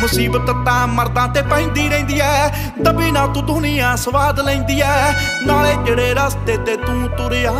ਮੁਸੀਬਤ ਤਾਂ ਮਰਦਾਂ ਤੇ ਪੈਂਦੀ ਰਹਿੰਦੀ ਐ। ਦਬੀ ਨਾ ਤੂੰ ਦੁਨੀਆ ਸਵਾਦ ਲੈਂਦੀ ਐ। ਨਾਲੇ ਜਿਹੜੇ ਰਸਤੇ ਤੇ ਤੂੰ ਤੁਰਿਆ